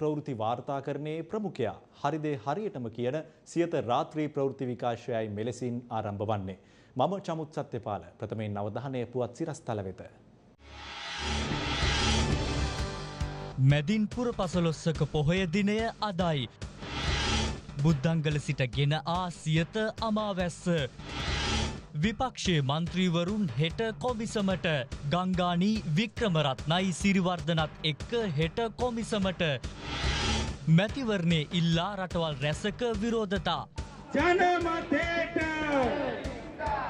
කාලීන ප්‍රවෘත්ති වාර්තාකරණයේ ප්‍රමුඛයා හරිදේ හරියටම කියන සියත රාත්‍රී ප්‍රවෘත්ති විකාශයයි මෙලෙසින් ආරම්භ වන්නේ. මම චමුත් සත්‍යපාල ප්‍රථමයෙන් අවධානය පුවත් සිරස්තල වෙත. මැදින්පුර පසළොස්සක පොහොය දිනය අදයි. බුද්ධංගල සිට ගෙන ආ සියත අමාවැස්ස. විපක්ෂයේ මන්ත්‍රීවරුන් හෙට කොමිසමට ගංගානී වික්‍රමරත්නයි සිරිවර්ධනත් එක්ක හෙට කොමිසමට. මැතිවරණය ඉල්ලා රටවල් රැසක විරෝධතා. ජනමතයට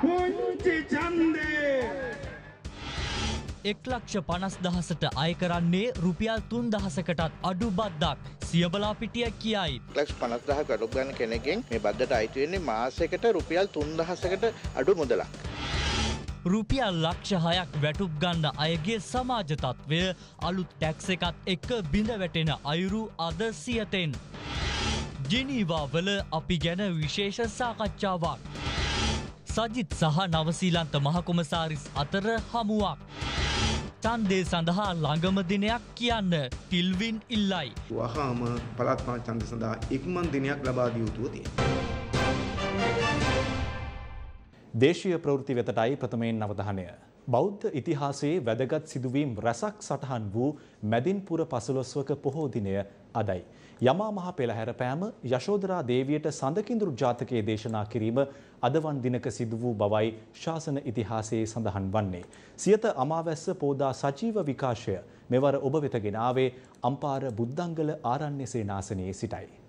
පුංචි ඡන්දේ එක් ලක්ෂ පනස් දහසට අය කරන්නේ රුපියල් තුන් දහසකටත් අඩු බද්දක් සියබලා පිටිය කියයි. ලක්ෂ පනස්දහ කඩුක් ගන්න කෙනෙකින් මේ බද්දට අයිතිවෙන්නේ මාසකට රුපියල් තුන්දහසකට අඩු මුදලක්. රුපියල් ලක්ෂ හයක් වැටුප් ගන්න අයගේ සමාජ තත්ත්වය අලුත් ටැක්ස එකත් එක්ක බිඳ වැටෙන අයුරු අද සියතෙන්. ජිනීවා වල අපි ගැන විශේෂ සාකච්ඡාවක්. සජිත් සහ නවසීලන්ත මහකොමසාරිස් අතර හමුවක්. චන්දේ සඳහා ළඟම දිනයක් කියන්න ටිල්වින් ඉල්ලයි. වහාම පළාත්මා ඡන්ද සඳහා ඉක්මන් දිනයක් ලබා දිය යුතුව තියෙනවා. දේශීය ප්‍රවෘත්ති වෙතටයි ප්‍රථමයෙන් අවධානය. බෞද්ධ ඉතිහාසයේ වැදගත් සිදුවීම් රැසක් සටහන් වූ මැදින්පුර පසළොස්වක පොහෝ දිනය අදයි. යමා මහ පෙළහැර පෑම යශෝදරා දේවියට සඳකිඳුරු ජාතකයේ දේශනා කිරීම අදවන් දිනක සිදු වූ බවයි ශාසන ඉතිහාසයේ සඳහන් වන්නේ. සියත අමාවැස්ස පෝදා සජීව විකාශය මෙවර ඔබ වෙත ගෙනාවේ අම්පාර බුද්ධංගල ආරණ්‍ය සේනාසනයේ සිටයි.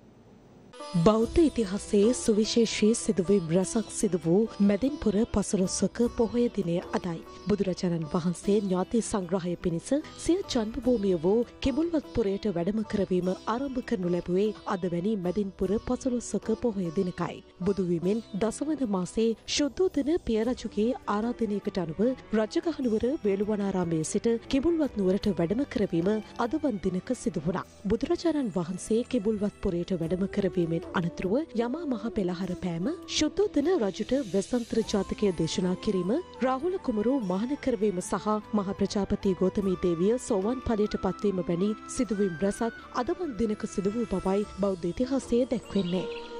බෞද්ධ ඉතිහාසයේ සුවිශේෂී සිදුවීම් රැසක් සිදු වූ මැදින්පුර පසළොස්වක පොහොය දිනය අදයි. බුදුරජාණන් වහන්සේ ඥාති සංග්‍රහය පිණිස සිය ජන්මභූමිය වූ කිඹුල්වත්පුරයට වැඩම කරවීම ආරම්භ කරනු ලැබුවේ අද වැනි මැදින්පුර පසළොස්වක පොහොය දිනකයි. බුදුවීමෙන් දසවන මාසේ ශුද්ධෝදන පියරජුගේ ආරාධනයකට අනුව රජගහනුවර වේළුවනාරාමයේ සිට කිඹුල්වත් නුවරට වැඩම කරවීම අදවන් දිනක සිදු වුණා. බුදුරජාණන් වහන්සේ කිඹුල්වත්පුරයට වැඩම කරවීමෙන් අනතුරුව යමා මහ පෙළහර පෑම ශුද්ධෝදන රජුට වෙසන්ත්‍ර ජාතකය දේශනා කිරීම රාහුල කුමරු මහන කරවීම සහ මහ ප්‍රජාපති ගෝතමී දේවිය සෝවන් ඵලයට පත්වීම වැනි සිදුවීම් රැසක් අදවන් දිනක සිදු වූ බවයි බෞද්ධ ඉතිහාසයේ දැක්වෙන්නේ.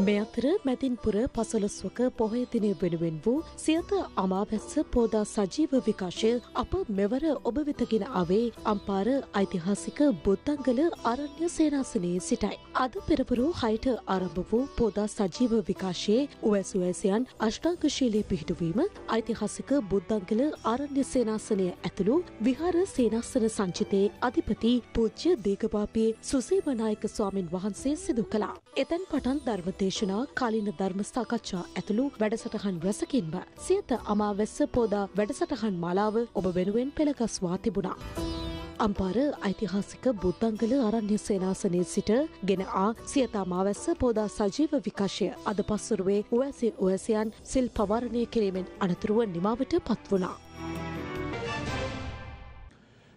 මේ අතර මැතින්පුර පසළොස්වක පොහොය දිනය වෙනුවෙන් වූ සියත අමාවැස්ස පෝදා සජීව විකාශය අප මෙවර ඔබ වෙතගෙන ආවේ අම්පාර ඓතිහාසික බුද්ධංගල ආරණ්‍ය සේනාසනයේ සිටයි. අද පෙරපුරු හයට ආරම්භ වූ පෝදා සජීව විකාශයේ උවැසුවැසියන් අෂ්ටාංගශීලී පිහිටුවීම ඓතිහාසික බුද්ධංගල ආරණ්‍ය සේනාසනය ඇතුළු විහාර සේනාසන සංචිතයේ අධිපති පූජ්‍ය දීගපාපියේ සුසීමනායක ස්වාමින් වහන්සේ සිදු කළා. එතැන් පටන් ධර්මදේ දේශනා කාලින ධර්ම සාකච්ඡා ඇතුළු වැඩසටහන් රැසකින්ම සියත අමාවැස්ස පෝදා වැඩසටහන් මාලාව ඔබ වෙනුවෙන් පෙළගස්වා තිබුණා. අම්පාර ඓතිහාසික බුද්ධංගල ආරණ්‍ය සේනාසනයේ සිට ගෙන ආ සියතා මාවැස්ස පෝදා සජීව විකාශය අද පස්සුරුවේ උවැසි උවැසියන් සිල් පවාරණය කිරීමෙන් අනතුරුව නිමාවට පත් වුණා.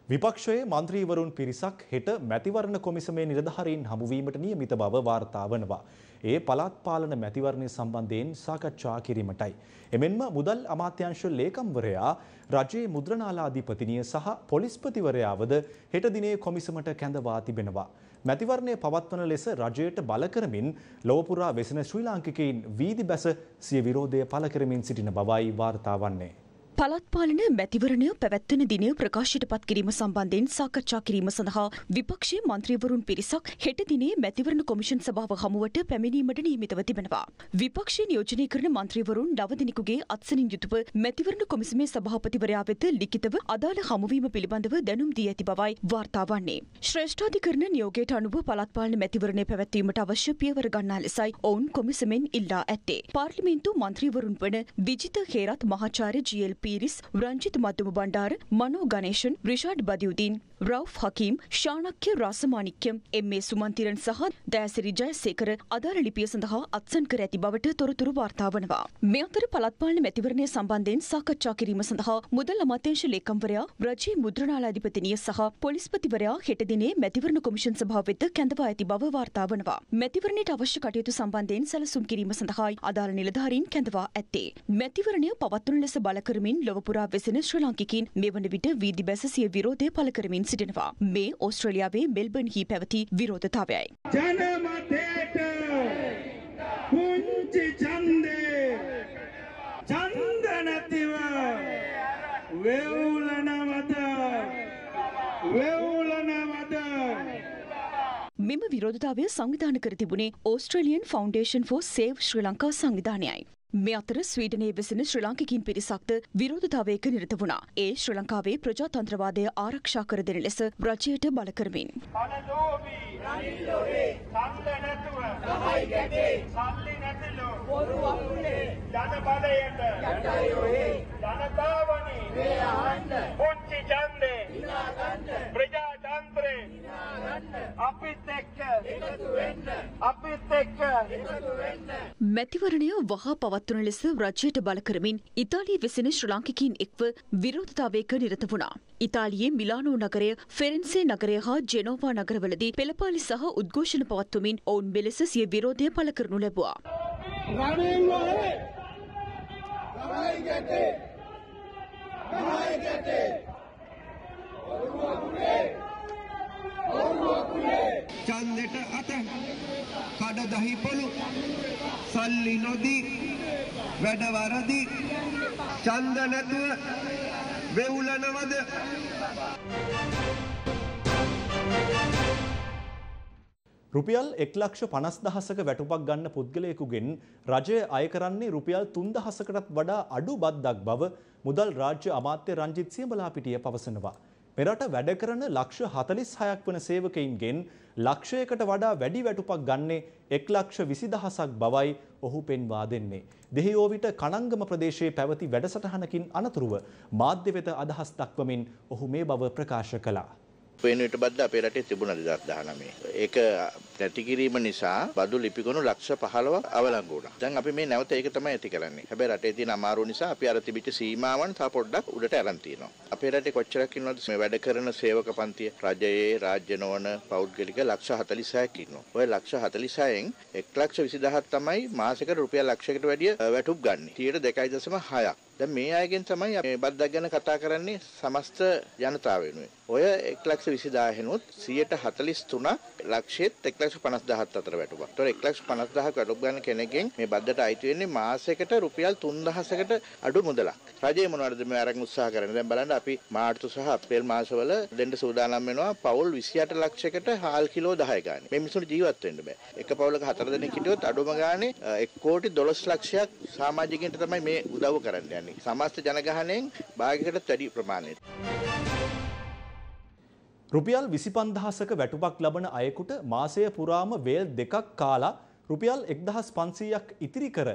විපක්ෂයේ මන්ත්‍රීවරුන් පිරිසක් හෙට මැතිවරණ කොමිසමේ නිලධාරීන් හමුවීමට නියමිත බව වාර්තා වනවා. ඒ පළාත් පාලන මැතිවරණය සම්බන්ධයෙන් සාකච්ඡා කිරීමටයි. එමෙන්ම මුදල් අමාත්‍යංශ ලේකම්වරයා රජයේ මුද්‍රණාලාධිපතිනිය සහ පොලිස්පතිවරයාවද හෙට දිනේ කොමිසමට කැඳවා තිබෙනවා. මැතිවරණය පවත්වන ලෙස රජයට බල කරමින් ලොවපුරා වෙසෙන ශ්‍රී ලාංකිකයින් වීදි බැස සිය විරෝධය පළ කරමින් සිටින බවයි වාර්තා වන්නේ. පළත් පාලන මැතිවරණය පැවැත්වෙන දිනය ප්‍රකාශයට පත් කිරීම සම්බන්ධයෙන් සාකච්ඡා කිරීම සඳහා විපක්ෂයේ මන්ත්‍රීවරුන් පිරිසක් හෙට දිනේ මැතිවරණ කොමිෂන් සභාව හමුවට පැමිණීමට නියමිතව තිබෙනවා. විපක්ෂයේ නියෝජනය කරන මන්ත්‍රීවරුන් නව දිනෙකුගේ අත්සනින් යුතුව මැතිවරණ කොමිසමේ සභාපතිවරයා වෙත ලිඛිතව අදාළ හමුවීම පිළිබඳව දැනුම් දී ඇති බවයි වාර්තා වන්නේ. ශ්‍රේෂ්ඨාධිකරණ නියෝගයට අනුව පළත් පාලන මැතිවරණය පැවැත්වීමට අවශ්‍ය පියවර ගන්නා ලෙසයි ඔවුන් කොමිසමෙන් ඉල්ලා ඇත්තේ. පාර්ලිමේන්තු මන්ත්‍රීවරුන් වන විජිත හේරත් මහාචාර්ය ජීඑල් පීරිස් රංජිත මධ්‍යම බණ්ඩාර මනෝ ගණේෂන් රිෂාඩ් බදියුදීන් රව් හකීම් ශානක්‍ය රාසමානික්‍යම් එම්.ඒ. සුමන්තිරන් සහ දෑසිරි ජයසේකර අදාළ ලිපිය සඳහා අත්සන් කර ඇති බවට තොරතුරු වාර්තා වනවා. මේ අතර පළත් පාලන මැතිවරණය සම්බන්ධයෙන් සාකච්ඡා කිරීම සඳහා මුදල් අමාත්‍යංශ ලේකම්වරයා රජයේ මුද්‍රණාලාධිපතිනිය සහ පොලිස්පතිවරයා හෙට දිනේ මැතිවරණ කොමිෂන් සභාව වෙත කැඳවා ඇති බව වාර්තා වනවා. මැතිවරණයට අවශ්‍ය කටයුතු සම්බන්ධයෙන් සැලසුම් කිරීම සඳහායි අදාළ නිලධාරීන් කැඳවා ඇත්තේ. මැතිවරණය පවත්වන ලෙස බල කරමින් ලොව පුරා වෙසෙන ශ්‍රී ලාංකිකයින් මෙවන විට වීදි බැස සිය විරෝධය පළ කරමින් සිටිනවා. මේ ඕස්ට්‍රේලියාවේ මෙල්බර්න්හි පැවති විරෝධතාවයයි. ජනමතයට පුංචි ඡන්දේ ඡන්ද නැතිව වෙවුලනවද වෙවුලනවද මෙම විරෝධතාවය සංවිධාන කර තිබුණේ Australian Foundation for Save Sri Lanka සංවිධානයයි. මේ අතර ස්වීඩනයේ වෙසෙන ශ්‍රී ලාංකිකින් පිරිසක්ද විරෝධතාවයක නිරත වුණා. ඒ ශ්‍රී ලංකාවේ ප්‍රජාතන්ත්‍රවාදය ආරක්ෂා කර දෙන ලෙස රජයට බල කරමින්. අනලෝබී රනිල්ලොවේ සල්ල නැතුව තමයි ගැටේ සල්ලි නැතිලු පොරු අකුලේ ජන බලයට යටයි ඔහේ ජනතාවනි මේ අහන්න පුංචි ඡන්දේ ඉනා ගන්න ප්‍රජාතන්ත්‍රේ ඉනා ගන්න අපිත් එක්ක එකතු වෙන්න අපිත් එක්ක මැතිවරණය වහා පවත්වන ලෙස රජයට බල කරමින් ඉතාලිය වෙසෙන ශ්‍රී ලාංකිකයින් එක්ව විරෝධතාවයක නිරත වුණා. ඉතාලියේ මිලානෝ නගරය ෆෙරන්සේ නගරය හා ජෙනෝවා නගරවලදී පෙළපාලි සහ උද්ඝෝෂණ පවත්වමින් ඔවුන් මෙලෙස සිය විරෝධය පළ කරනු ලැබුවා. තමයි ගැටේ චන්දෙට අත කඩ දහිපොළු සල්ලි නොදී වැඩවරදි චන්ද නැතුව වෙවුලනවද රුපියල් එක් ලක්ෂ පනස් දහසක වැටුපක් ගන්න පුද්ගලයෙකුගෙන් රජය අය කරන්නේ රුපියල් තුන්දහසකටත් වඩා අඩු බද්දක් බව මුදල් රාජ්‍ය අමාත්‍ය රංජිත් සියඹලාපිටිය පවසනවා. මෙරට වැඩ කරන ලක්ෂ හතලිස් හයක් වන සේවකයින්ගෙන් ලක්ෂයකට වඩා වැඩි වැටුපක් ගන්නේ එක් ලක්ෂ විසි දහසක් බවයි ඔහු පෙන්වා දෙන්නේ. දෙහියෝවිට කනංගම ප්‍රදේශයේ පැවති වැඩසටහනකින් අනතුරුව මාධ්‍ය වෙත අදහස් දක්වමින් ඔහු මේ බව ප්‍රකාශ කළා. වෙනුවට බද්ද අපේ රටේ තිබුණ 2019. ඒක නැති කිරීම නිසා බදු ලිපිගොනු ලක්ෂ 15ක් අවලංගු වුණා. දැන් අපි මේ නැවත ඒක තමයි ඇති කරන්නේ. හැබැයි රටේ තියෙන අමාරුව නිසා අපි අර තිබිච්ච සීමාවන් තව පොඩ්ඩක් උඩට අරන් තියෙනවා. අපේ රටේ කොච්චරක් ඉන්නවද මේ වැඩ කරන සේවක පන්තිය රජයේ රාජ්‍ය නොවන පෞද්ගලික ලක්ෂ 46ක් ඉන්නවා. ඔය ලක්ෂ 46න් 1,20,000ක් තමයි මාසෙකට රුපියල් ලක්ෂයකට වැඩිය වැටුප් ගන්න. 2.6ක්. දැන් මේ අයගෙන් තමයි මේ බද්දක් ගැන කතා කරන්නේ සමස්ත ජනතාව වෙනුවෙන්. ඔය 1,20,000 හෙනුත් 143ක් ලක්ෂෙත් 1,50,000ත් අතර වැටුපක්. ඒතොර 1,50,000ක වැටුප් ගන්න කෙනෙක්ගෙන් මේ බද්දට අයිති වෙන්නේ මාසයකට රුපියල් 3,000කට අඩු මුදලක්. රජය මොනවද මේ අරන් උත්සාහ කරන්නේ? දැන් බලන්න අපි මාර්තු සහ අප්‍රේල් මාසවල දෙන්න සූදානම් වෙනවා පවුල් 28 ලක්ෂයකට හාල් කිලෝ 10 ගන්න. මේ මිනිස්සුන්ට ජීවත් වෙන්න බෑ. එක පවුලක හතර දෙනෙක් හිටියොත් අඩුම ගානේ 1 කෝටි 12 ලක්ෂයක් සමාජිකයන්ට තමයි මේ උදව් කරන්න යන්නේ. සමස්ත ජනගහනයෙන් භාගයකට වැඩි ප්‍රමාණයක්. රුපියල් විසිපන්දහසක වැටුපක් ලබන අයෙකුට මාසය පුරාම වේල් දෙකක් කාලා රුපියල් එක්දහස් පන්සීයක් ඉතිරි කර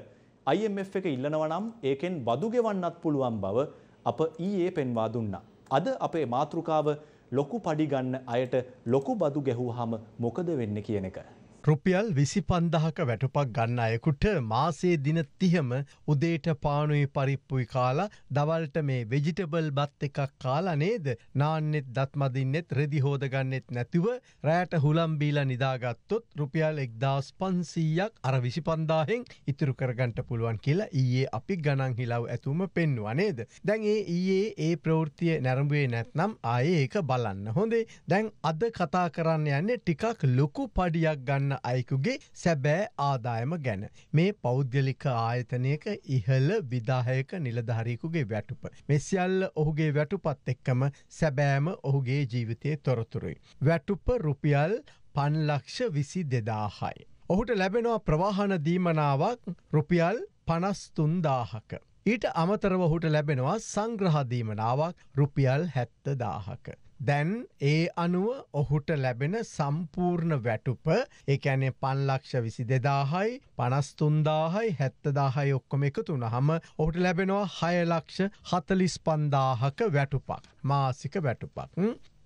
IMF එක ඉල්ලනව නම් ඒකෙන් බදු ගෙවන්නත් පුළුවන් බව අප ඊයේ පෙන්වා දුන්නා. අද අපේ මාතෘකාව ලොකු පඩිගන්න අයට ලොකු බදු ගැහූහම මොකද වෙන්න කියන එක. රුපියල් විසි පන්දහක වැටුපක් ගන්න අයකුට මාසේ දින තිහම උදේට පානුයි පරිප්පුයි කාලා දවල්ට මේ වෙජිටබල් බත් එකක් කාලා නේද නාන්නෙත් දත්මදින්නෙත් රෙදි හෝදගන්නෙත් නැතිව රෑට හුලම්බීල නිදාගත්තොත් රුපියල් එක්දස් පන්සීයක් අර විසි පන්දාහෙන් ඉතුරු කරගන්ට පුළුවන් කියලා ඊයේ අපි ගණන් හිලව් ඇතුම පෙන්වා නේද. දැන් ඒ ඊයේ ඒ ප්‍රවෘතිය නැරඹුවේ නැත්නම් ආයේ ඒක බලන්න හොඳේ දැන් අද කතා කරන්න යන්නේ ටිකක් ලොකු පඩියක් ගන්න ගන්න අයකුගේ සැබෑ ආදායම ගැන. මේ පෞද්ගලික ආයතනයක ඉහළ විදාහයක නිලධාරීකුගේ වැටුප. මෙසිියල්ල ඔහුගේ වැටුපත් එක්කම සැබෑම ඔහුගේ ජීවිතය තොරතුරුයි. වැටුප රුපියල් පන්ලක්ෂ විසි දෙදාහයි. ඔහුට ලැබෙනවා ප්‍රවාහන දීමනාවක් රුපියල් පනස්තුන්දාහක. ඊට අමතරව ඔහුට ලැබෙනවා සංග්‍රහදීමනාවක් රුපියල් හැත්ත දාහක. දැන් ඒ අනුව ඔහුට ලැබෙන සම්පූර්ණ වැටුප ඒඇනේ පන්ලක්ෂ විසි දෙදාහයි පනස්තුන්දාහයි හැත්තදාහයි ඔක්කොම එකතුන හම ඔහුට ලැබෙනවා හයලක්ෂ හතලිස් පන්දාහක වැටුපක් මාසික වැටුපක්.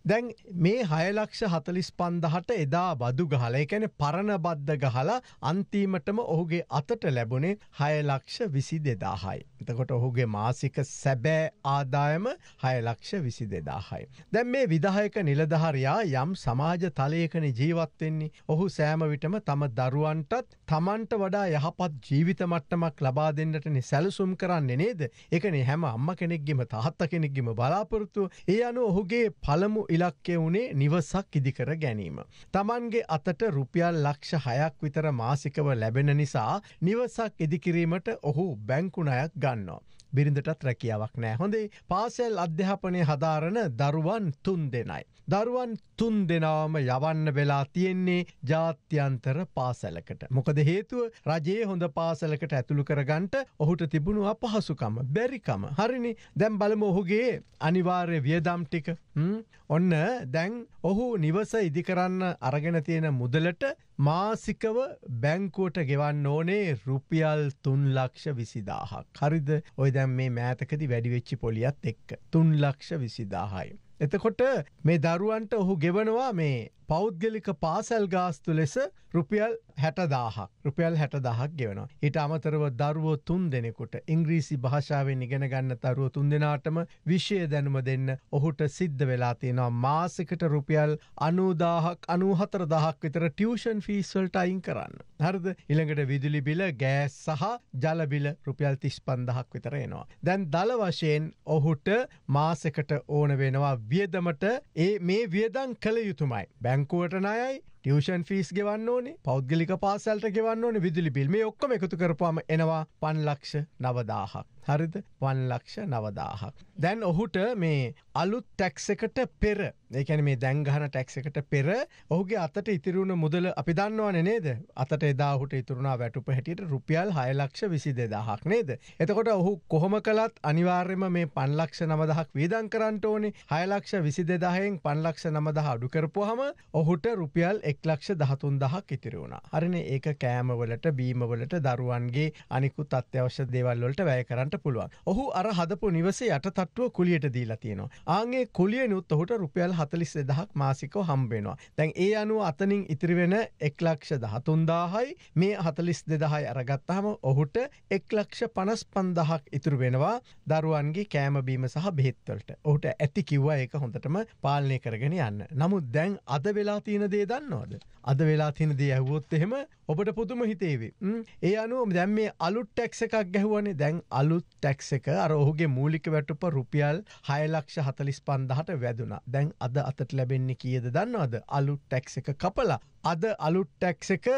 දැන් මේ හයලක්ෂ හතලිස් පන්දහට එදා බදු ගහල එකැන පරණ බද්ධ ගහලා අන්තිමටම ඔහුගේ අතට ලැබුණේ හයලක්ෂ විසි දෙදාහයි. එතකොට ඔහුගේ මාසික සැබෑ ආදායම හයලක්ෂ විසි දෙදාහයි. දැන් මේ විදාහයක නිලධහරයා යම් සමාජ තලයකන ජීවත්වෙන්නේ ඔහු සෑමවිටම තම දරුවන්ටත් තමන්ට වඩා යහපත් ජීවිත මට්ටමක් ලබා දෙන්නටන සැලසුම් කරන්නේ නේද එකනේ හැම අම්ම කෙනෙක්ගෙම තාත්ත කෙනෙක්ගෙම බලාපොරොත්තුව ඒ අනු ඔහුගේ පළමු ඉලක්කය වුණේ නිවසක් ඉදිකර ගැනීම. තමන්ගේ අතට රුපියල් ලක්ෂ හයක් විතර මාසිකව ලැබෙන නිසා නිවසක් ඉදිකිරීමට ඔහු බැංකුණයක් ගන්නවා. බිරිඳටත් රැකියාවක් නෑ හොඳේ පාසැල් අධ්‍යාපනය හදාරන දරුවන් තුන් දෙනයි. දරුවන් තුන් දෙනාවම යවන්න වෙලා තියෙන්නේ ජාත්‍යන්තර පාසැලකට. මොකද හේතුව රජයේ හොඳ පාසලකට ඇතුළු කරගන්ට ඔහුට තිබුණු අපහසුකම බැරිකම හරිනි දැම් බලම ඔහුගේ අනිවාර්ය වියදම් ටික ඔන්න දැන් ඔහු නිවස ඉදිකරන්න අරගෙන තියෙන මුදලට මාසිකව බැංකුවට ගෙවන්න ඕනේ රුපියල් තුන් ලක්ෂ විසිදාහක්. හරිද ඔය දැම් මේ මෑතකති වැඩිවෙච්චි පොලියත් එක්ක තුන් ලක්ෂ විසිදාහයි. එතකොට මේ දරුවන්ට ඔහු ගෙවනවා මේ පෞද්ගලික පාසැල් ගාස්තු ලෙස රුපියල් හැටදාහක් රුපියල් හැට දහක් ගෙවනවා. ඊට අමතරව දරුවෝ තුන් දෙනෙකුට ඉංග්‍රීසි භාෂාවෙන් ඉගෙන ගන්න තරුව තුන් දෙනාටම විෂය දැනුම දෙන්න ඔහුට සිද්ධ වෙලා තියෙනවා මාසකට රුපියල් අනුදාහක් අනුහතර දහක් විතර ටියෂන් ෆීස්වල්ට අයින් කරන්න. හරද ඉළඟට විදුලි බිල ගෑස් සහ ජලබිල රුපියල් තිස් පන්දහක් විතර එනවා. දැන් දල වශයෙන් ඔහුට මාසකට ඕන වෙනවා වියදමට ඒ මේ වියදං කළ යුතුමයි. බැංකුවට නයයි. ටියෂන් ෆිස් ගෙවන්න ඕනේ පෞද්ගලික පාසල්ට ගෙවන්න ඕන විදුලි බිල් මේ ඔක්කොම එකතු කරපුවාම එනවා පන්ලක්ෂ නවදාහක්. හරිද පන්ලක්ෂ නවදාහක්. දැන් ඔහුට මේ අලුත් ටැක්ස එකට පෙර ඒකැන මේ දැංගහන ටැක්ස එකට පෙර ඔහුගේ අතට ඉතිරුණ මුදල අපි දන්නවන නේද අතට එදාහුට ඉතුරුණා වැටුප හැටියට රුපියල් හයලක්ෂ විසි දෙදහක් නේද. එතකොට ඔහු කොහොම කළත් අනිවාර්යම මේ පන්ලක්ෂ නමදහක් වීදන් කරන්නට ඕනේ හයලක්ෂ විසි දෙදාහෙන් පන්ලක්ෂ නමදහ අඩු කරපුහම ඔහුට රුපියල් එක්ලක්ෂ දහතුන් දහක් ඉතිරි වුණ. අරන ඒක කෑමවලට බීමවලට දරුවන්ගේ අනිකුත් අත්‍යවශ්‍ය දේවල්වලට වැය කරන්න පුළුවන්. ඔහු අර හදපු නිවසේ යට තට්ටුව කුලියට දීලා තියෙනවා. ආගේ කුලිය නුත් ඔහුට රුපියල් හතලිස් දෙදහක් මාසිකෝ හම්බෙනවා. දැන් ඒ අනුව අතනින් ඉතිරිවෙන එක්ලක්ෂ දහතුන්දාහයි මේ හතලිස් දෙදහයි අරගත්තහම ඔහුට එක්ලක්ෂ පනස් පන්දහක් ඉතුරු වෙනවා දරුවන්ගේ කෑමබීම සහ බෙහෙත්වලට ඔහුට ඇති කිව්ව ඒක හොඳටම පාලනය කරගෙන යන්න. නමුත් දැන් අද වෙලා තියෙන දේ දන්නවාද. අද වෙලා තියෙන දේ ඇහුවොත් එහෙම ඔබට පුදුම හිතේවේ. ඒ අනුව දැම් මේ අලුත් ටැක්ස එකක් ගැහුවනේ දැන් අලුත් ටැක්ස එක අර ඔහුගේ මූලික වැටුප රුපියල් හයලක්ෂ හතලිස් පන්දහට වැදුනා දැන් අද අතට ලැබෙන්නේ කියද දන්නවද අලුත් ටැක්ස එක කපලා අද අලුත් ටැක්ස එක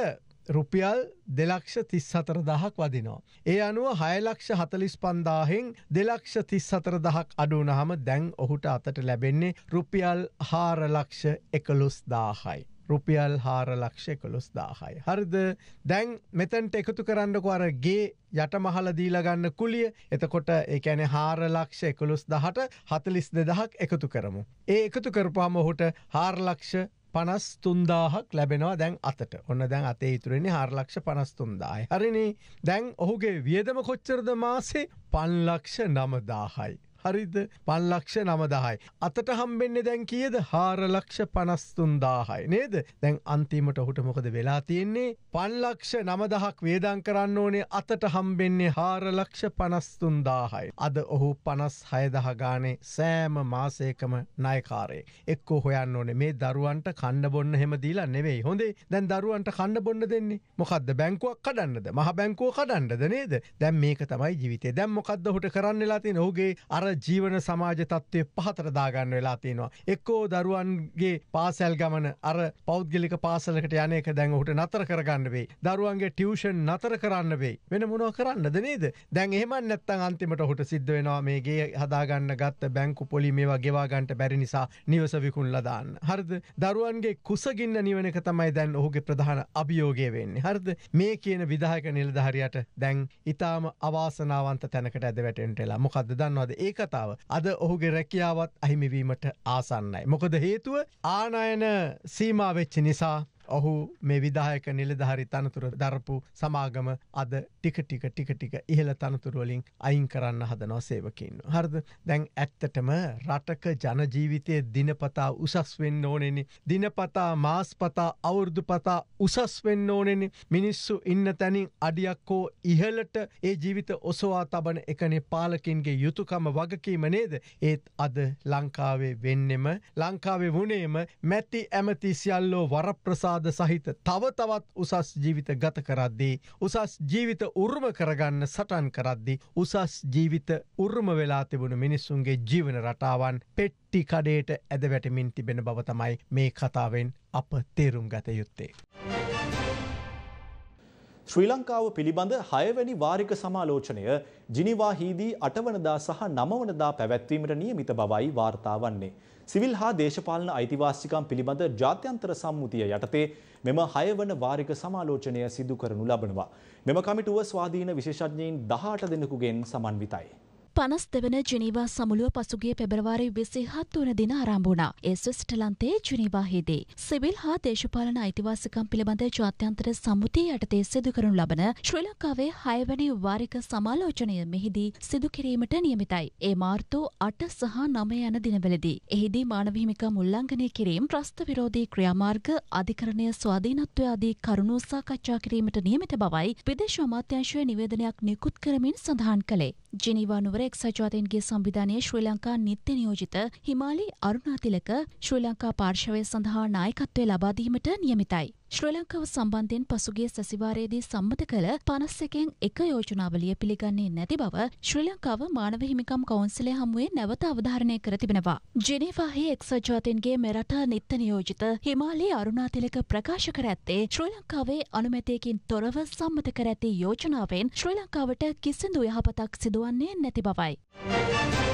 රුපියල් දෙලක්ෂ තිස් සතර දහක් වදිනවා. ඒ අනුව හයලක්ෂ හතලිස් පන්දාහෙන් දෙලක්ෂ තිස් සතර දහක් අඩුනහම දැන් ඔහුට අතට ලැබෙන්නේ රුපියල් හාරලක්ෂ එකලුස් දාහයි. රුපියල් හාර ලක්ෂ කොළොස් දාහයි. හරිද දැන් මෙතැන්ට එකතු කරන්නකො අරගේ යට මහල දීලගන්න කුලිය එතකොට එකැන හාරලක්ෂ එකොළොස් දහට හතලිස් දෙදහක් එකතු කරමු. ඒ එකතු කරපාම ඔහුට හාරලක්ෂ පනස් තුන්දාහක් ලැබෙනවා දැන් අතට ඔන්න දැන් අතේ ඉතුරෙන්නේ හාරලක්ෂ පනස්තුන්දායි. හරිනි දැන් ඔහුගේ වියදම කොච්චරද මාසේ පන්ලක්ෂ නමදාහයි. හරිද? පල්ලක්ෂ නමදහයි. අතට හම්බෙන්න දැන් කියද? හාරලක්ෂ පනස්තුන්දාහයි. නේද? දැන් අන්තිමට ඔහුට මොකද වෙලා තියෙන්නේ? පල්ලක්ෂ නමදහක් වේදං කරන්න ඕනේ අතට හම්බෙන්නේ හාරලක්ෂ පනස්තුන්දාහයි. අද ඔහු පනස් හයදහ ගානේ සෑම මාසයකම නයකාරේ එක්කෝ හොයන්න ඕනේ. මේ දරුවන්ට කණ්ඩ බොන්න හෙම දීලා නෙවෙයි. හොඳේ? දැන් දරුවන්ට කණ්ඩ බොන්න දෙන්නේ? මොකක්ද බැංකුවක් කඩන්නද? මහ බැංකුව කඩන්නද? නේද? දැම් මේක තමයි ජීවිතේ. දැම් මොකක්ද හොට කරන්න ලාතින ඔහුගේ අර ජීවන සමාජ තත්ත්වය පහතර දාගන්න වෙලා තියෙනවා. එක්කෝ දරුවන්ගේ පාසැල් ගමන අර පෞද්ගලික පාසලකට යනක දැන් ඔහුට නතර කරගන්න වෙයි. දරුවන්ගේ ටියවෂන් නතර කරන්න වෙයි. වෙන මොනව කරන්නද නේද. දැන් එහෙම නැත්තන් අන්තිමට හොට සිද්ධ වෙනවා මේගේ හදාගන්න ගත්ත බැංකු පොලි මේවා ගෙවාගන්ට බැරි නිසා නිවස විකුල්ල දාන්න. හරිද දරුවන්ගේ කුසගින්න නිවනක තමයි දැන් ඔහුගේ ප්‍රධාන අභියෝගය වෙන්නේ. හරිද මේ කියන විදාහක නිලධහරියට දැන් ඉතාම අවාසනාවන්ත තැනකට ඇද වැටෙන්ටලා මොකක්ද දන්නවද ඒ කතාව. අද ඔහුගේ රැකියාවත් අහිමිවීමට ආසන්නයි. මොකද හේතුව ආනයන සීමාවෙච්චි නිසා ඔහු මේ විදායක නිලධහරි තනතුර දරපු සමාගම අද ටික ටික ටික ටික ඉහළ තනතුරුවලින් අයින් කරන්න හදනෝ සේවකින්න. හරද දැන් ඇත්තටම රටක ජනජීවිතය දිනපතා උසස් වෙන්න ඕනෙනි. දිනපතා මාස් පතා අවුරුදු පතා උසස් වෙන්න ඕනෙනි මිනිස්සු ඉන්න තැනින් අඩියක්කෝ ඉහලට ඒ ජීවිත ඔසවා තබන එකනේ පාලකින්ගේ යුතුකම වගකීම නේද ඒත් අද ලංකාවේ වෙන්නෙම ලංකාවේ වුණේම මැති ඇමති සියල්ලෝ වරප්‍රසා ප්‍රසාද සහිත තව තවත් උසස් ජීවිත ගත කරද්දී. උසස් ජීවිත උර්ම කරගන්න සටන් කරද්දි. උසස් ජීවිත උර්ම වෙලා තිබුණු මිනිස්සුන්ගේ ජීවන රටාවන් පෙට්ටි කඩේට ඇද වැටමින් තිබෙන බව තමයි මේ කතාවෙන් අප තේරුම් ගත යුත්තේ. ශ්‍රී ලංකාව පිළිබඳ හයවැනි වාරික සමාලෝචනය ජිනිවාහිදී අටවනදා සහ නමවනදා පැවැත්වීමට නියමිත බවයි වාර්තා වන්නේ. සිවිල් හා දේශපාලන අයිතිවාසිකම් පිළිබඳ ජාත්‍යන්තර සම්මුතිය යටතේ මෙම හයවන වාරික සමාලෝචනය සිදු කරනු ලබනවා. මෙම කමිටුව ස්වාධීන විශේෂඥයින් දහට දෙනෙකුගෙන් සමන්විතයි. පනස් දෙවන ජිනීවා සමුළුව පසුගිය පෙබරවාරි විසි හත් වන දින ආරම්භුණා ඒ ස්විස්ටලන්තේ ජිනීවාහිදී. සිවිල් හා දේශපාලන අයිතිවාසිකම් පිළිබඳ ජාත්‍යන්තර සම්මුතිය යටතේ සිදු කරනු ලබන ශ්‍රී ලංකාවේ හයවැනි වාරික සමාලෝචනය මෙහිදී සිදු කිරීමට නියමිතයි. ඒ මාර්තු අට සහ නමය යන දිනවලදී. එහිදී මානවහිමිකම් උල්ලංඝනය කිරීම ප්‍රස්ථ විරෝධී ක්‍රියාමාර්ග අධිකරණය ස්වාධීනත්වය ආදී කරුණු සාකච්ඡා කිරීමට නියමිත බවයි විදේශ අමාත්‍යංශය නිවේදනයක් නිකුත් කරමින් සඳහන් කළේ. ජිනීවා නුවර එක්සත් ජාතීන්ගේ සංවිධානය ශ්‍රී ලංකා නිත්‍ය නියෝජිත හිමාලි අරුණාතිලක ශ්‍රී ලංකා පාර්ශවය සඳහා නායකත්වය ලබාදීමට නියමිතයි. ශ්‍රී ලංකාව සම්බන්ධයෙන් පසුගිය සැසිවාරයේදී සම්මත කළ පනස් එකෙන් එක යෝජනාවලිය පිළිගන්නේ නැති බව ශ්‍රී ලංකාව මානව හිමිකම් කවන්සිලය හමුවේ නැවත අවධාරණය කර තිබෙනවා. ජෙනීවාහි එක්සත් ජාතීන්ගේ මෙරට නිත්‍ය නියෝජිත හිමාලේ අරුණාතිලක ප්‍රකාශ කර ඇත්තේ ශ්‍රී ලංකාවේ අනුමැතියකින් තොරව සම්මත කර ඇති යෝජනාවෙන් ශ්‍රී ලංකාවට කිසිදු යහපතක් සිදුවන්නේ නැති බවයි.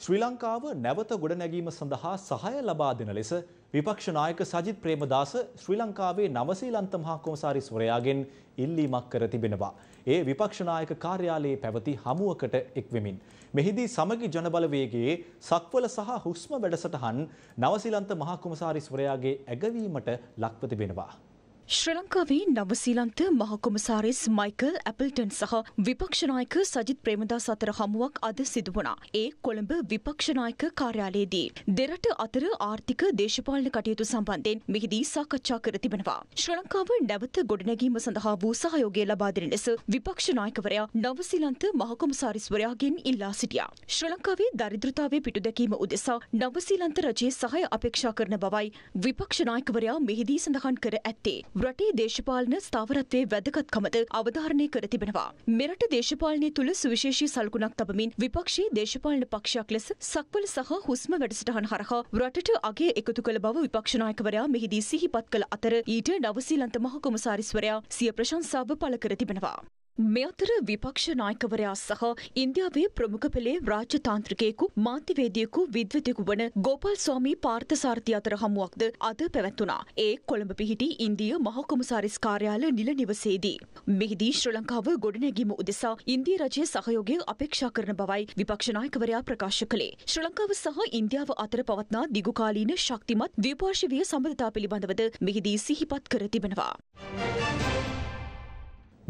ශ්‍රී ලංකාව නැවත ගොඩනැගීම සඳහා සහය ලබා දෙන ලෙස විපක්ෂ නායක සජිත් ප්‍රේමදාස ශ්‍රී ලංකාවේ නවසීලන්ත මහා කොමසාරිස්වරයාගෙන් ඉල්ලීමක් කර තිබෙනවා. ඒ විපක්ෂ නායක කාර්යාලයේ පැවති හමුවකට එක්වෙමින්. මෙහිදී සමගි ජනබලවේගයේ සක්වල සහ හුස්ම වැඩසටහන් නවසීලන්ත මහා කොමසාරිස්වරයාගේ ඇගවීමට ලක්ව තිබෙනවා. ශ්‍ර ලංකාවේ නවසීලන්ත මහකොමසාරිස් මයිකල් ඇපල්ටන් සහ විපක්ෂනායක සජිත් ප්‍රේමදාස් අතර හමුවක් අද සිදුවනා. ඒ කොළඹ විපක්ෂනායක කාර්යාලයේදී. දෙරට අතර ආර්ථික දේශපාලන කටයුතු සම්බන්ධයෙන් මෙහිදී සාකච්ඡා කර තිබෙනවා. ශ්‍ර ලංකාව නැවත ගොඩනැගීම සඳහා වූ සහයෝගය ලබා දෙන ලෙස විපක්ෂනායකවරයා නවසීලන්ත මහකොමසාරිස්වරයාගෙන් ඉල්ලා සිටියා. ශ්‍ර ලංකාවේ දරිද්‍රතාවය පිටුදැකීම උදෙසා නවසීලන්ත රජයේ සහය අපේක්ෂා කරන බවයි විපක්ෂනායකවරයා මෙහිදී සඳහන් කර ඇත්තේ. රටේ දේශපාලන ස්ථාවරත්වයේ වැදගත්කමද අවධාරණය කර තිබෙනවා. මෙරට දේශපාලනය තුළ සුවිශේෂී සල්කුණක් තබමින් විපක්ෂයේ දේශපාලන පක්ෂයක් ලෙස සක්වල සහ හුස්ම වැඩසටහන් හරහා රටට අගේ එකතු කළ බව විපක්ෂනායකවරයා මෙහිදී සිහිපත් කළ අතර ඊට නවසීලන්ත මහ කොමසාරිස්වරයා සිය ප්‍රශංසාව පළ කර තිබෙනවා. මේ අතර විපක්ෂ නායකවරයා සහ ඉන්දියාවේ ප්‍රමුඛ පෙළේ රාජ්‍යතාන්ත්‍රිකයෙකු මාධ්‍යවේදියෙකු විද්වතයෙකු වන ගෝපල් ස්වාමී පාර්ථසාරථි අතර හමුවක්ද අද පැවැත්වුණා. ඒ කොළඹ පිහිටි ඉන්දිය මහකොමසාරිස් කාර්යාල නිල නිවසේදී. මෙහිදී ශ්‍ර ලංකාව ගොඩනැගීම උදෙසා ඉන්දිය රජය සහයෝගය අපේක්ෂා කරන බවයි විපක්ෂ නායකවරයා ප්‍රකාශ කළේ. ශ්‍ර ලංකාව සහ ඉන්දියාව අතර පවත්නා දිගුකාලීන ශක්තිමත් ද්විපාර්ශවීය සම්බන්ධතා පිළිබඳවද මෙහිදී සිහිපත් කර තිබෙනවා.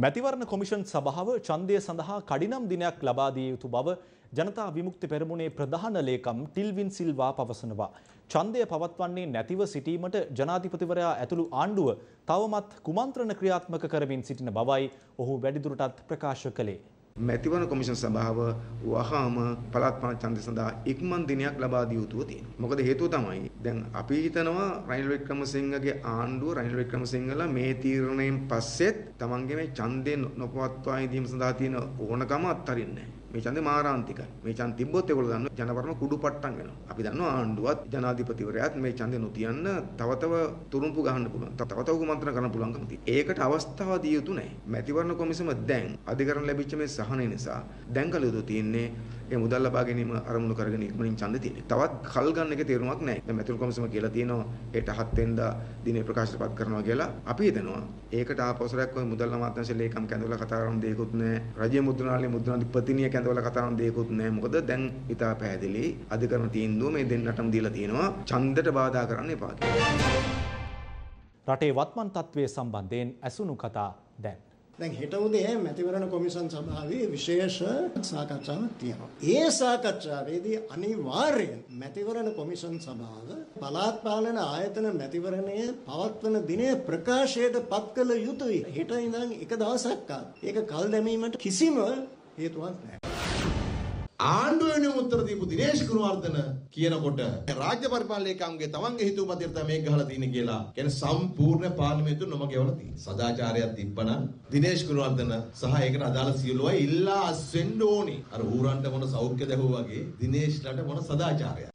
මැතිවරණ කොමිෂන් සභාව ඡන්දය සඳහා කඩිනම් දිනයක් ලබා දිය යුතු බව ජනතා විමුක්ති පෙරමුණේ ප්‍රධාන ලේකම් ටිල්වින් සිල්වා පවසනවා. ඡන්දය පවත්වන්නේ නැතිව සිටීමට ජනාධිපතිවරයා ඇතුළු ආණ්ඩුව තවමත් කුමන්ත්‍රණ ක්‍රියාත්මක කරමින් සිටින බවයි ඔහු වැඩිදුරටත් ප්‍රකාශ කළේ. මැතිවරණ කොමිෂන් සභාව වහාම පළාත් පාලන ඡන්දය සඳහා ඉක්මන් දිනයක් ලබා දිය යුතුව තියෙනවා. මොකද හේතුව තමයි දැන් අපි හිතනවා රනිල් වික්‍රමසිංහගේ ආණ්ඩුව රනිල් වික්‍රමසිංහලා මේ තීරණයෙන් පස්සෙත් තමන්ගේ මේ ඡන්දය නොපවත්වා ඉදීම සඳහා තියෙන ඕනකම අත්හරින්නේ නැහැ. මේ ඡන්දේ මාරාන්තිකයි. මේ ඡන්ද තිබ්බොත් ඒගොල්ලෝ දන්නවා ජනවරම කුඩු පට්ටම් වෙනවා. අපි දන්නවා ආණ්ඩුවත් ජනාධිපතිවරයාත් මේ ඡන්දේ නොතියන්න තව තව තුරුම්පු ගහන්න පුළුවන්. තව තව කුමන්ත්‍රණ කරන්න පුළුවන්කම තියෙනවා. ඒකට අවස්ථාව දිය යුතු නැහැ. මැතිවරණ කොමිසම දැන් අධිකරණ ලැබිච්ච මේ සහනය නිසා දැන් කළ යුතු තියෙන්නේ ඒ මුදල් ලබා ගැනීම අරමුණු කරගෙන ඉක්මනින් ඡන්ද තියෙන. තවත් කල් ගන්න එක තේරුමක් නැහැ. දැන් මැතිවරණ කොමිසම කියලා තියෙනවා ඒට 7 වෙනිදා දිනේ ප්‍රකාශපත් කරනවා කියලා. අපි හිතනවා ඒකට ආපස්සරයක් ওই මුදල් අමාත්‍යාංශ ලේකම් කැඳවලා කතා කරන දෙයක්වත් නැහැ. රජයේ මුද්‍රණාලයේ මුද්‍රණාධිපතිනිය කැඳවලා කතා කරන දෙයක්වත් නැහැ. මොකද දැන් ඉතා පැහැදිලි අධිකරණ තීන්දුව මේ දෙන්නටම දීලා තියෙනවා ඡන්දයට බාධා කරන්න එපා කියලා. රටේ වත්මන් තත්ත්වය සම්බන්ධයෙන් ඇසුණු කතා දැන්. දැන් හෙට උදේ මැතිවරණ කොමිසම් සභාවේ විශේෂ සාකච්ඡාවක් තියෙනවා. ඒ සාකච්ඡාවේදී අනිවාර්යයෙන් මැතිවරණ කොමිසම් සභාව පළාත් පාලන ආයතන මැතිවරණය පවත්වන දිනය ප්‍රකාශයට පත් කළ යුතුයි. හෙට ඉඳන් එක දවසක් ඒක කල් දැමීමට කිසිම හේතුවක් නැහැ. ආණ්ඩුව වෙනුවෙන් උත්තර දීපු දිනේෂ් ගුණවර්ධන කියනකොට රාජ්‍ය පරිපාලන ලේකම්ගේ තමන්ගේ හිතුවපතියට තමයි මේක ගහලා තියෙන්නේ කියලා. කියන්නේ සම්පූර්ණ පාර්ලිමේන්තුව නොම ගෙවලා තියෙනවා. සදාචාරයක් තිබ්බනම් දිනේෂ් ගුණවර්ධන සහ ඒකට අදාළ සියලුව ඉල්ලා අස්වෙන්න ඕනේ. අර ඌරන්ට මොන සෞඛ්‍ය දැහුවා වගේ දිනේෂ්ලට මොන සදාචාරයක්.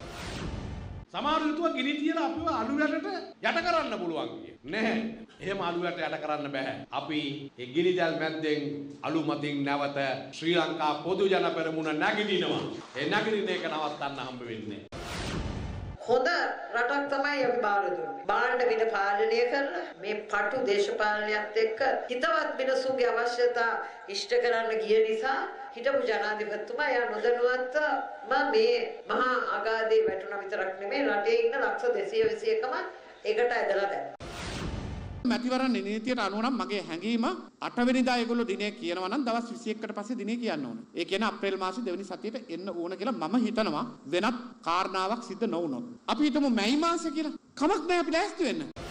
සමහර යුතුව ගිනි තියලා අපිව අලු යටට යට කරන්න පුළුවන් කිය. නැහැ. එහෙම අලු යට යට කරන්න බෑ. අපි ඒ ගිනි දැල් මැද්දෙන් අලු මතින් නැවත ශ්‍රී ලංකා පොදු ජන පෙරමුණ නැගිටිනවා. ඒ නැගිටින එක නවත්තන්න හම්බ වෙන්නේ හොඳ රටක් තමයි අපි බාර දුන්නේ. බාණ්ඩ වින පාලනය කරලා මේ පටු දේශපාලනයත් එක්ක හිතවත් මිනිසුන්ගේ අවශ්‍යතා ඉෂ්ට කරන්න ගිය නිසා හිටපු ජනාධිපතිතුමා එයා නොදැනුවත්වම මේ මහා අගාධේ වැටුණ විතරක් නෙමෙයි රටේ ඉන්න ලක්ෂ 221ම ඒකට ඇදලා දැම්මා. මැතිවරණ නීතියට අනුව නම් මගේ හැඟීම 8 වෙනිදා ඒගොල්ලෝ දිනේ කියනවා නම් දවස් 21කට පස්සේ දිනේ කියන්න ඕන. ඒ කියන්නේ අප්‍රේල් මාසේ දෙවෙනි සතියේට එන්න ඕන කියලා මම හිතනවා වෙනත් කාරණාවක් සිද්ධ නොවුනොත්. අපි හිතමු මැයි මාසේ කියලා. කමක් නැහැ අපි ලෑස්ති වෙන්න.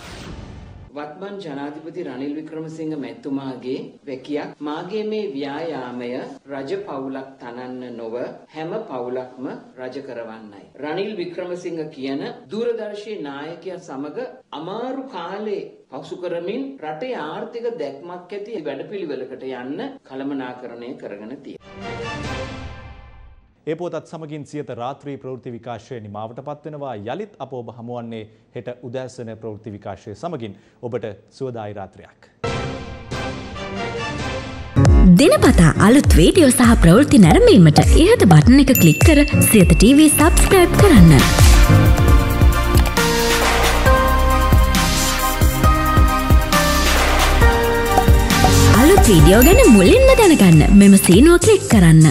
වත්මන් ජනාධිපති රනිල් වික්‍රමසිංහ මැතිතුමාගේ වැකියක් මාගේ මේ ව්‍යායාමය රජ පවුලක් තනන්න නොව හැම පවුලක්ම රජ කරවන්නයි. රනිල් වික්‍රමසිංහ කියන දූරදර්ශී නායකයා සමග අමාරු කාලේ පසු කරමින් රටේ ආර්ථික දැක්මක් ඇති වැඩපිළිවෙලකට යන්න කළමනාකරණය කරගෙන තියෙනවා. ඒ පොතත් සමගින් සියත රාත්‍රී ප්‍රවෘත්ති විකාශය නිමාවට පත්වෙනවා යළිත් අප ඔබ හමුවන්නේ හෙට උදෑසන ප්‍රවෘත්ති විකාශය සමගින් ඔබට සුවදායි රාත්‍රයක්. දෙනපතා අලුත් වීඩියෝ සහ ප්‍රවෘත්ති නැරඹීමට ඉහත බටන එක ක්ලික් කර සියත TV සබස්ක්‍රයිබ් කරන්න. අලුත් වීඩියෝ ගැන මුලින්ම දැනගන්න මෙම සීනුව ක්ලික් කරන්න.